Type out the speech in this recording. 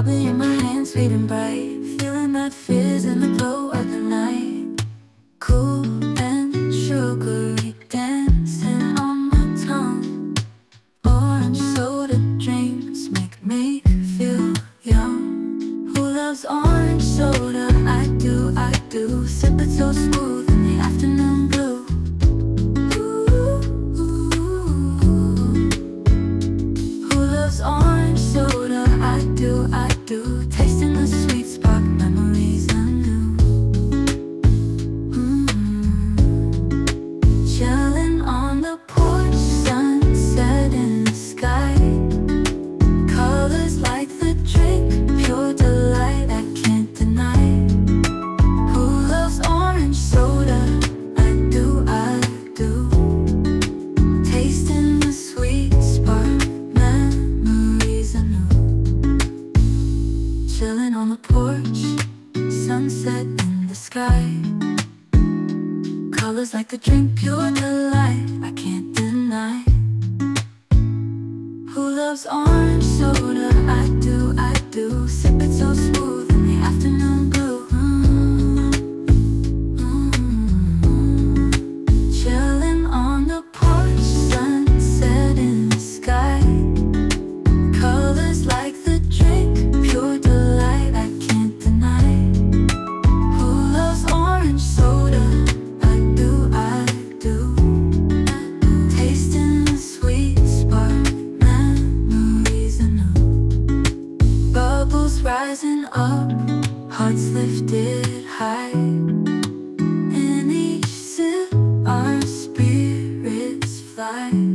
I'll in my hands, fading bright. Feeling that fizz and the glow sky. Colors like the drink, pure delight. I can't deny. Who loves orange? rising up, hearts lifted high. In each sip, our spirits fly.